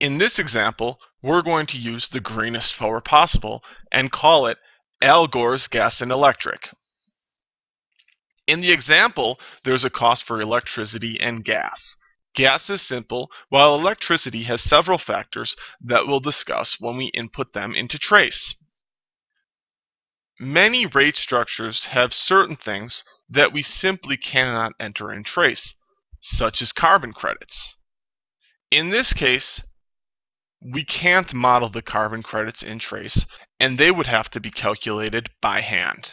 In this example, we're going to use the greenest power possible and call it Al Gore's Gas and Electric. In the example, there's a cost for electricity and gas. Gas is simple, while electricity has several factors that we'll discuss when we input them into trace. Many rate structures have certain things that we simply cannot enter in trace, such as carbon credits. In this case, we can't model the carbon credits in trace, and they would have to be calculated by hand.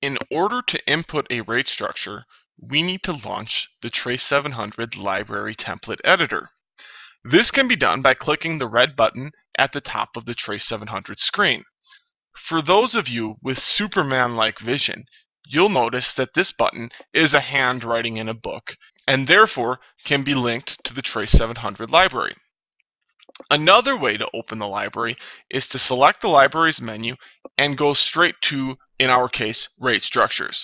In order to input a rate structure, we need to launch the Trace 700 Library Template Editor. This can be done by clicking the red button at the top of the Trace 700 screen. For those of you with Superman-like vision, you'll notice that this button is a handwriting in a book and therefore can be linked to the Trace 700 library. Another way to open the library is to select the library's menu and go straight to, in our case, rate structures.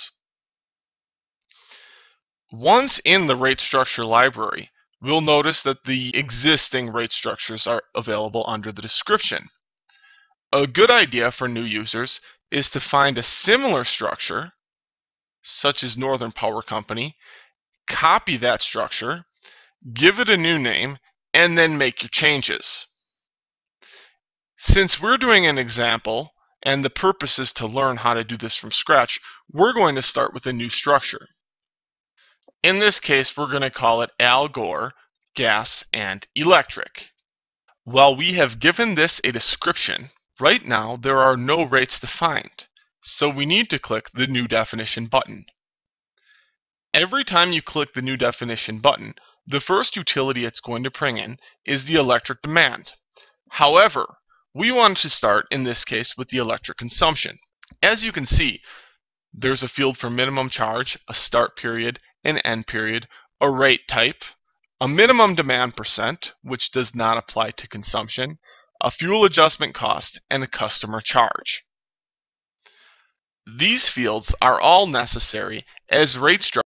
Once in the rate structure library, we'll notice that the existing rate structures are available under the description. A good idea for new users is to find a similar structure, such as Northern Power Company, copy that structure, give it a new name, and then make your changes. Since we're doing an example, and the purpose is to learn how to do this from scratch, we're going to start with a new structure. In this case, we're going to call it Al Gore, Gas, and Electric. While we have given this a description, right now there are no rates defined, so we need to click the New Definition button. Every time you click the New Definition button, the first utility it's going to bring in is the electric demand. However, we want to start, in this case, with the electric consumption. As you can see, there's a field for minimum charge, a start period, an end period, a rate type, a minimum demand percent, which does not apply to consumption, a fuel adjustment cost, and a customer charge. These fields are all necessary as rate structure